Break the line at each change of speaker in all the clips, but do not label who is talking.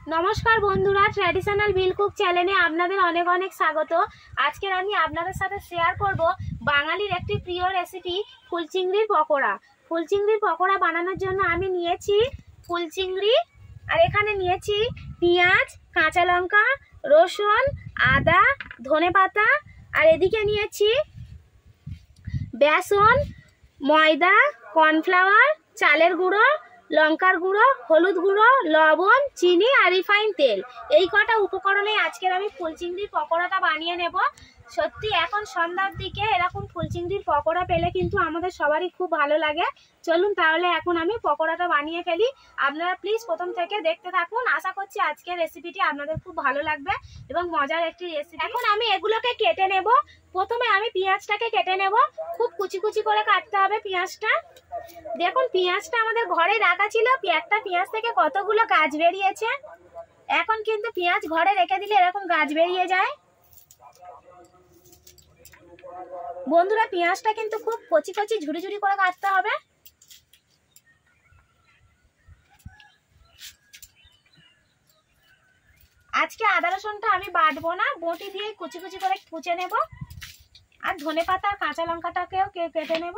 নমস্কার বন্ধুরা ট্র্যাডিশনাল বিল কুক চ্যানেলে আপনাদের অনেক অনেক স্বাগত। আজকের আমি আপনাদের সাথে শেয়ার করব বাঙালির একটি প্রিয় রেসিপি ফুল চিংড়ির পকোড়া। ফুলচিংড়ির পকোড়া বানানোর জন্য আমি নিয়েছি ফুলচিংড়ি, আর এখানে নিয়েছি পেঁয়াজ, কাঁচা লঙ্কা, রসুন, আদা ধনেপাতা আর এদিকে নিয়েছি বেসন, ময়দা কর্নফ্লাওয়ার চালের গুঁড়ো লঙ্কার গুঁড়ো, হলুদ গুঁড়ো, লবণ, চিনি আর রিফাইন তেল। এই কটা উপকরণে আজকের আমি ফুলচিংড়ির পকোড়াটা বানিয়ে নেব। সত্যি, এখন সন্ধ্যার দিকে এরকম ফুলচিংড়ির পকোড়া পেলে কিন্তু আমাদের সবারই খুব ভালো লাগে। চলুন তাহলে এখন আমি পকোড়াটা বানিয়ে ফেলি। আপনারা প্লিজ প্রথম থেকে দেখতে থাকুন। আশা করছি আজকের রেসিপিটি আপনাদের খুব ভালো লাগবে এবং মজার একটি রেসিপি এখন আমি এগুলোকে কেটে নেব। প্রথমে আমি পেঁয়াজটাকে কেটে নেব। খুব কুচি কুচি করে কাটতে হবে পেঁয়াজটা। দেখুন, পেঁয়াজটা আমাদের ঘরে রাখা ছিল। একটা পেঁয়াজ থেকে কতগুলো গাছ বেরিয়েছে? এখন কিন্তু পেঁয়াজ ঘরে রেখে দিলে এরকম গাছ বেরিয়ে যায়। বন্ধুরা, পেঁয়াজটা কিন্তু খুব কচি কচি ঝুড়ি ঝুড়ি করে কাটতে হবে। আজকে আদা রসুনটা আমি বাটবো না, বটি দিয়ে কুচি কুচি করে কুচে নেব। আর ধনে পাতা কাঁচা লঙ্কাটাকেও কেটে নেব।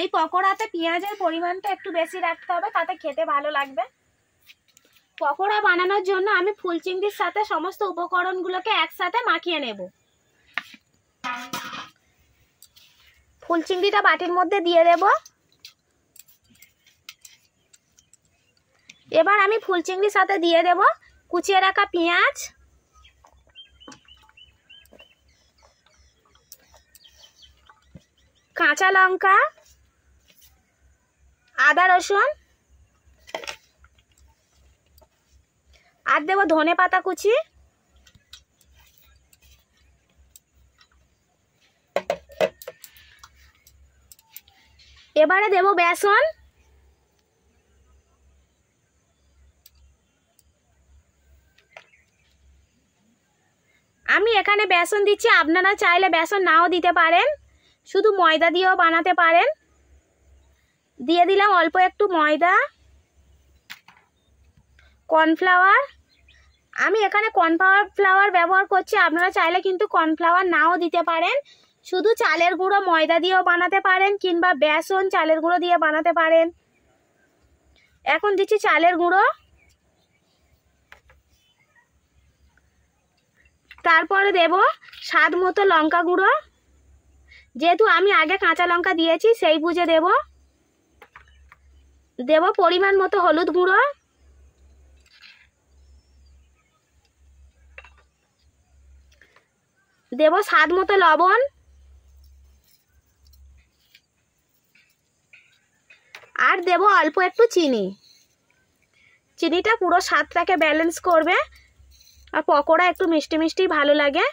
এই পকোড়াতে পেঁয়াজের পরিমাণটা একটু বেশি রাখতে হবে, তাতে খেতে ভালো লাগবে। পকোড়া বানানোর জন্য আমি ফুল চিংড়ির সাথে সমস্ত উপকরণগুলোকে একসাথে মাখিয়ে নেব। ফুল চিংড়িটা বাটির মধ্যে দিয়ে দেব। এবার আমি ফুল চিংড়ির সাথে দিয়ে দেব কুচিয়ে রাখা পেঁয়াজ। কাঁচা লঙ্কা। আদা, রসুন। আর দেবো ধনে পাতা কুচি। এবারে দেব বেসন। আমি এখানে বেসন দিচ্ছি, আপনারা চাইলে বেসন নাও দিতে পারেন। শুধু ময়দা দিয়েও বানাতে পারেন। দিয়ে দিলাম অল্প একটু ময়দা কর্নফ্লাওয়ার আমি এখানে কর্নফ্লাওয়ার ফ্লাওয়ার ব্যবহার করছি, আপনারা চাইলে কিন্তু কর্নফ্লাওয়ার নাও দিতে পারেন। শুধু চালের গুঁড়ো ময়দা দিয়েও বানাতে পারেন, কিংবা বেসন চালের গুঁড়ো দিয়ে বানাতে পারেন। এখন দিচ্ছি চালের গুঁড়ো। তারপরে দেব স্বাদ মতো লঙ্কা গুঁড়ো। যেহেতু আমি আগে কাঁচা লঙ্কা দিয়েছি, সেই বুঝে দেব। দেব পরিমাণ মতো হলুদ গুঁড়ো। দেব স্বাদ মতো লবণ। আর দেব অল্প একটু চিনি। চিনিটা পুরো স্বাদটাকে ব্যালেন্স করবে। আর পকোড়া একটু মিষ্টি মিষ্টি ভালো লাগে।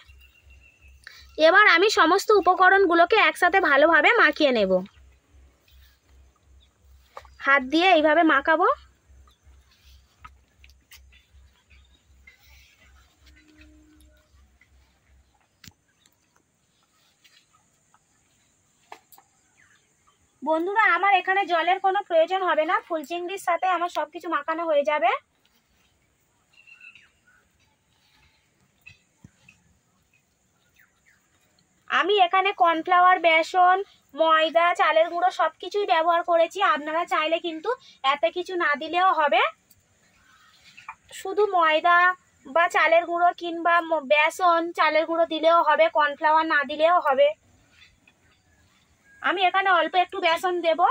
এবার আমি সমস্ত উপকরণগুলোকে একসাথে ভালোভাবে মাখিয়ে নেব। হাত দিয়ে এইভাবে মাখাবো। বন্ধুরা, আমার এখানে জলের কোনো প্রয়োজন হবে না। ফুলচিংড়ির সাথে আমার সব কিছু মাখানো হয়ে যাবে আমি এখানে কর্নফ্লাওয়ার বেসন, ময়দা, চালের গুঁড়ো সব কিছুই ব্যবহার করেছি। আপনারা চাইলে কিন্তু এত কিছু না দিলেও হবে। শুধু ময়দা বা চালের গুঁড়ো কিংবা বেসন, চালের গুঁড়ো দিলেও হবে কর্নফ্লাওয়ার না দিলেও হবে। আমি এখানে অল্প একটু বেসন দেব।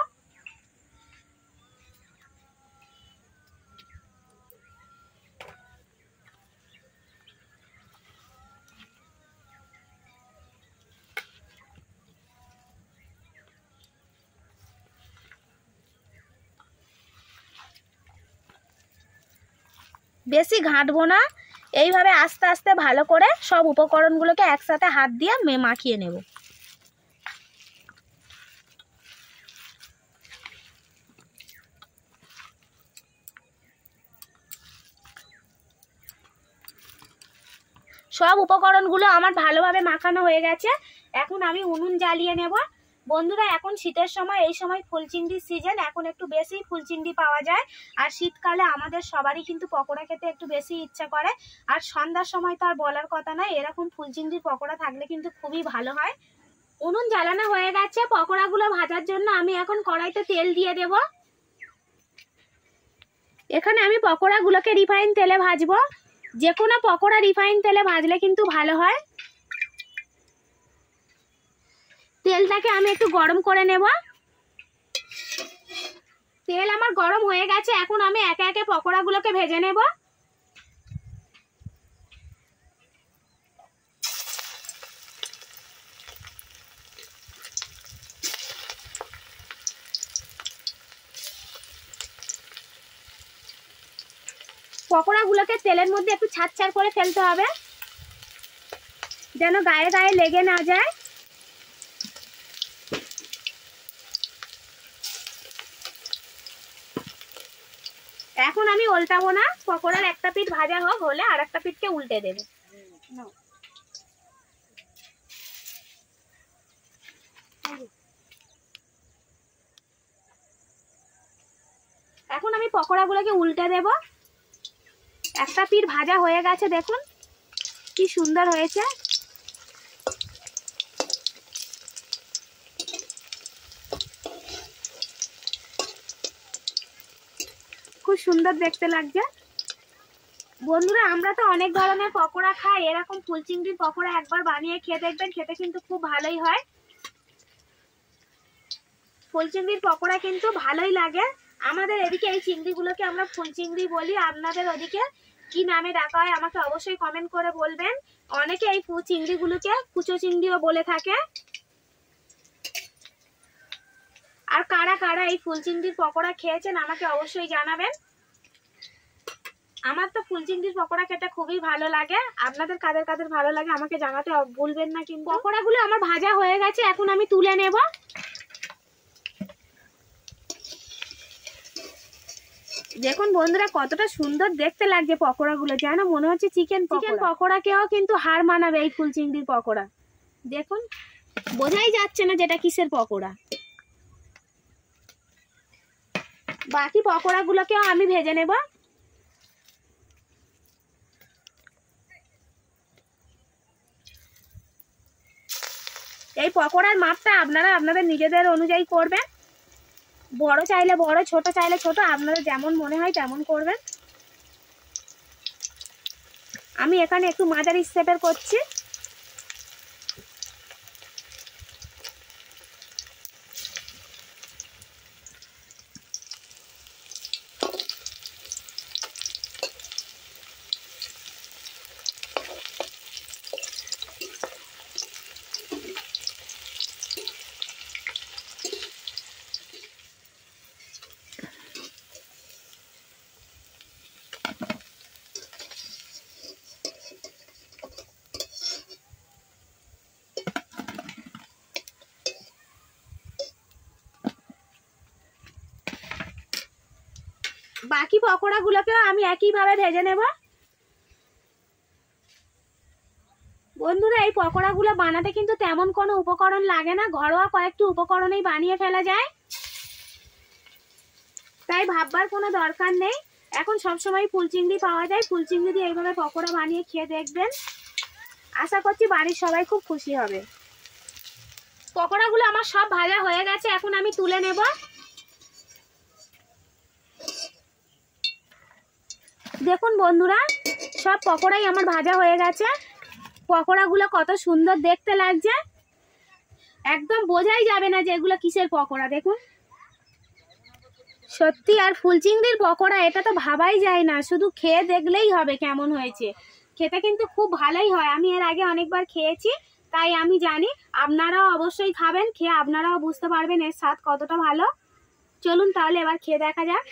বেশি ঘাঁটবো না। এইভাবে আস্তে আস্তে ভালো করে সব উপকরণগুলোকে একসাথে হাত দিয়ে মাখিয়ে নেব। সব উপকরণগুলো আমার ভালোভাবে মাখানো হয়ে গেছে। এখন আমি উনুন জ্বালিয়ে নেব। বন্ধুরা, এখন শীতের সময়, এই সময় ফুলচিংড়ির সিজন এখন একটু বেশি ফুলচিংড়ি পাওয়া যায়। আর শীতকালে আমাদের সবারই কিন্তু পকোড়া খেতে একটু বেশি ইচ্ছা করে। আর সন্ধ্যার সময় তো আর বলার কথা নয়, এরকম ফুলচিংড়ির পকোড়া থাকলে কিন্তু খুবই ভালো হয়। উনুন জ্বালানো হয়ে গেছে, পকোড়াগুলো ভাজার জন্য আমি এখন কড়াইতে তেল দিয়ে দেব। এখানে আমি পকোড়াগুলোকে রিফাইন তেলে ভাজবো। যে কোনো পকোড়া রিফাইন তেলে ভাজলে কিন্তু ভালো হয়। তেলটাকে আমি একটু গরম করে নেব। তেল আমার গরম হয়ে গেছে, এখন আমি একে একে পকোড়াগুলোকে ভেজে নেব। পকোড়াগুলোকে তেলের মধ্যে একটু ছাড় ছাড় করে ফেলতে হবে, যেন গায়ে গায়ে লেগে না যায় এখন আমি উল্টাবো না। পকোড়ার একটা পিঠ ভাজা হোক, হলে আর একটা পিঠকে উল্টে দেবে। এখন আমি পকোড়াগুলোকে উল্টে দেব। একটা পিঠ ভাজা হয়ে গেছে, দেখুন। কি সুন্দর হয়েছে। খুব সুন্দর দেখতে লাগছে। বন্ধুরা, আমরা তো অনেক ধরনের পকোড়া খাই, এরকম ফুল চিংড়ির পকোড়া একবার বানিয়ে খেয়ে দেখবেন, খেতে কিন্তু খুব ভালোই হয়। ফুল চিংড়ির পকোড়া কিন্তু ভালোই লাগে। আমাদের এদিকে এই চিংড়িগুলোকে আমরা ফুল চিংড়ি বলি, আপনাদের ওদিকে কি নামে ডাকা হয় আমাকে অবশ্যই কমেন্ট করে বলবেন। অনেকে এই চিংড়িগুলোকে কুচো চিংড়িও বলে থাকে। আর কারা কারা এই ফুল চিংড়ির পকোড়া খেয়েছেন আমাকে অবশ্যই জানাবেন। আমার তো ফুল চিংড়ির পকোড়া খেতে খুবই ভালো লাগে। আপনাদের কাদের কাদের ভালো লাগে আমাকে জানাতে ভুলবেন না কিন্তু। পকোড়াগুলো আমার ভাজা হয়ে গেছে, এখন আমি তুলে নেব। দেখুন বন্ধুরা, কতটা সুন্দর দেখতে লাগছে পকোড়াগুলো। যেন মনে হচ্ছে চিকেন চিকেন পকোড়াকেও কিন্তু হার মানাবে এই ফুল চিংড়ির পকোড়া। দেখুন, বোঝাই যাচ্ছে না যেটা কিসের পকোড়া। বাকি পকোড়াগুলোকেও আমি ভেজে নেব। এই পকোড়ার মাপটা আপনারা আপনাদের নিজেদের অনুযায়ী করবেন। বড় চাইলে বড়, ছোট চাইলে ছোট, আপনাদের যেমন মনে হয় তেমন করবেন। আমি এখানে একটু মাঝারি শেপের করছি। বাকি পকোড়াগুলোকেও আমি একইভাবে ভেজে নেব। বন্ধুরা, এই পকোড়াগুলো বানাতে কিন্তু তেমন কোনো উপকরণ লাগে না। ঘরোয়া কয়েকটি উপকরণেই বানিয়ে ফেলা যায়। তাই ভাববার কোনো দরকার নেই। এখন সবসময় ফুল চিংড়ি পাওয়া যায়। ফুল চিংড়ি দিয়ে এইভাবে পকোড়া বানিয়ে খেয়ে দেখবেন। আশা করছি বাড়ির সবাই খুব খুশি হবে। পকোড়াগুলো আমার সব ভাজা হয়ে গেছে। এখন আমি তুলে নেব। দেখুন বন্ধুরা, সব পকোড়াই আমার ভাজা হয়ে গেছে। পকোড়াগুলো কত সুন্দর দেখতে লাগছে। একদম বোঝাই যাবে না যে এগুলো কিসের পকোড়া, দেখুন। সত্যি, আর ফুল চিংড়ির পকোড়া, এটা তো ভাবাই যায় না। শুধু খেয়ে দেখলেই হবে কেমন হয়েছে। খেতে কিন্তু খুব ভালোই হয়। আমি এর আগে অনেকবার খেয়েছি, তাই আমি জানি। আপনারাও অবশ্যই খাবেন, খেয়ে আপনারাও বুঝতে পারবেন এর স্বাদ কতটা ভালো। চলুন তাহলে এবার খেয়ে দেখা যাক।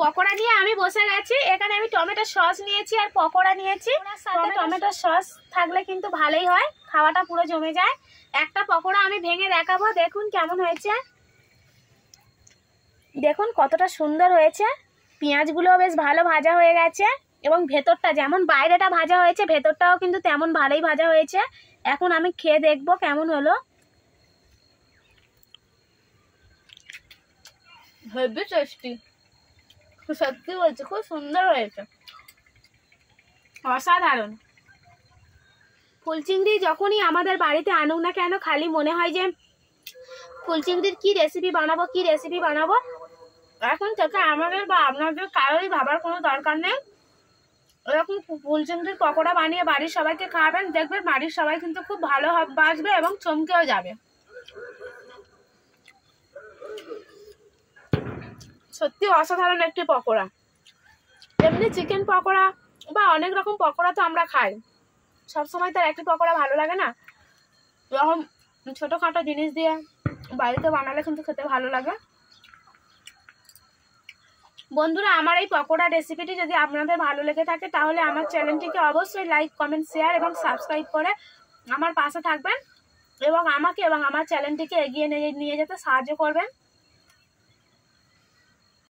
পকোড়া নিয়ে আমি বসে গেছি। এখানে আমি টমেটো সস নিয়েছি আর পকোড়া নিয়েছি। সাথে টমেটো সস থাকলে কিন্তু ভালোই হয় খাওয়াটা পুরো জমে যায়। একটা পকোড়া আমি ভেঙে দেখাবো দেখুন কেমন হয়েছে। দেখুন কতটা সুন্দর হয়েছে। পেঁয়াজগুলো বেশ ভালো ভাজা হয়ে গেছে এবং ভেতরটা যেমন বাইরেটা ভাজা হয়েছে ভেতরটাও কিন্তু তেমন ভালোই ভাজা হয়েছে। এখন আমি খেয়ে দেখব কেমন হলো। হেভি টেস্টি সত্যি বলছি, খুব সুন্দর হয়েছে। অসাধারণ। ফুল চিংড়ি যখনই আমাদের বাড়িতে আনুক না কেন, খালি মনে হয় যে ফুলচিংড়ির কি রেসিপি বানাবো, কি রেসিপি বানাবো? এখন থেকে আমাদের বা আপনাদের কারোরই ভাবার কোনো দরকার নেই। এরকম ফুলচিংড়ির পকোড়া বানিয়ে বাড়ির সবাইকে খাওয়াবেন, দেখবেন বাড়ির সবাই কিন্তু খুব ভালো বাসবে এবং চমকেও যাবে। সত্যি অসাধারণ একটি পকোড়া। এমনি চিকেন পকোড়া বা অনেক রকম পকোড়া তো আমরা খাই। সবসময় তার একটি পকোড়া ভালো লাগে না। এরকম ছোটোখাটো জিনিস দিয়ে বাড়িতে বানালে কিন্তু খেতে ভালো লাগে। বন্ধুরা, আমার এই পকোড়া রেসিপিটি যদি আপনাদের ভালো লেগে থাকে, তাহলে আমার চ্যানেলটিকে অবশ্যই লাইক কমেন্ট শেয়ার এবং সাবস্ক্রাইব করে আমার পাশে থাকবেন এবং আমাকে এবং আমার চ্যানেলটিকে এগিয়ে নিয়ে নিয়ে যেতে সাহায্য করবেন।